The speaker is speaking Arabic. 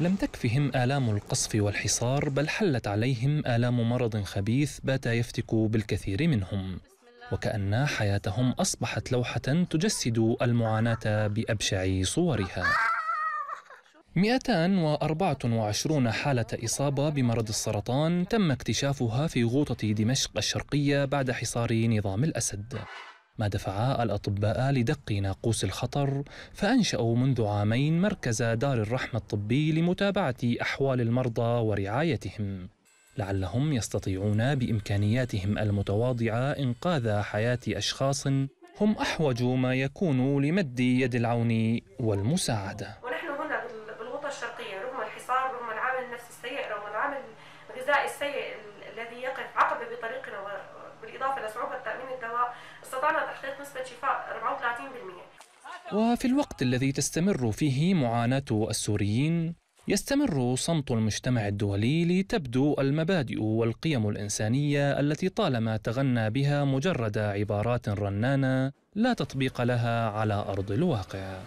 لم تكفهم آلام القصف والحصار بل حلت عليهم آلام مرض خبيث بات يفتك بالكثير منهم. وكأن حياتهم أصبحت لوحة تجسد المعاناة بأبشع صورها. 224 حالة إصابة بمرض السرطان تم اكتشافها في غوطة دمشق الشرقية بعد حصار نظام الأسد. ما دفع الأطباء لدق ناقوس الخطر فأنشأوا منذ عامين مركز دار الرحمة الطبي لمتابعة أحوال المرضى ورعايتهم. لعلهم يستطيعون بإمكانياتهم المتواضعة إنقاذ حياة أشخاص هم أحوج ما يكون لمد يد العون والمساعدة. ونحن هنا بالغوطة الشرقية رغم الحصار رغم العامل النفسي السيء رغم العامل الغذائي السيء الذي يقف عقبة بطريقنا استطعنا تحقيق نسبة شفاء 34% وفي الوقت الذي تستمر فيه معاناة السوريين يستمر صمت المجتمع الدولي لتبدو المبادئ والقيم الإنسانية التي طالما تغنى بها مجرد عبارات رنانة لا تطبيق لها على أرض الواقع.